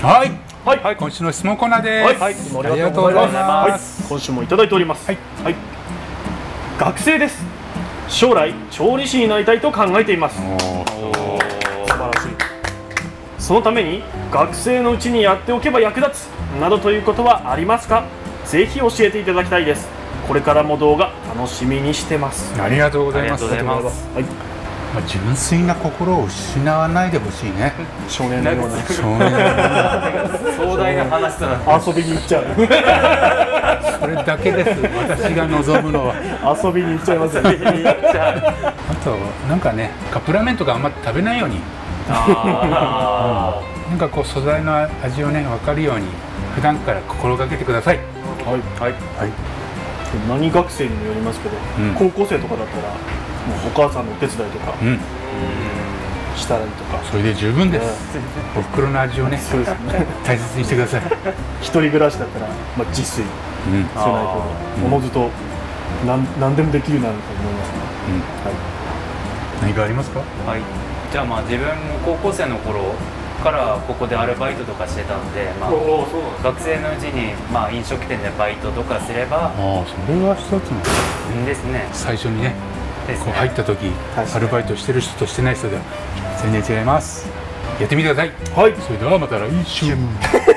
はいはいはい今週の質問コーナーですはい、いつもありがとうございます。はい、今週もいただいております。はい、はい。学生です。将来調理師になりたいと考えています。素晴らしい。そのために学生のうちにやっておけば役立つなどということはありますか？ぜひ教えていただきたいです。これからも動画楽しみにしてます。ありがとうございますありがとうございますはい、まあ純粋な心を失わないでほしいね。少年のよう少年壮大な話とな。遊びに行っちゃう。それだけです。私が望むのは。遊びに行っちゃいますよ。ね。あとなんかねカップラーメンとかあんま食べないように。あなんかこう素材の味をね分かるように普段から心がけてください。はい。はい。はい。何学生にもよりますけど、うん。高校生とかだったらお母さんのお手伝いとかうん。したりとか、それで十分です。お袋の味をねそうですね。大切にしてください。一人暮らしだったら、まあ、自炊。うん。せないとうんおのずと何何でもできるようになると思います。ね、何かありますか？はい。じゃあまあ自分も高校生の頃からここでアルバイトとかしてたんで、まあ、学生のうちにまあ飲食店でバイトとかすればああそれは一つのですね。最初にねこう入った時アルバイトしてる人としてない人では全然違います。やってみてください。はい。それではまた来週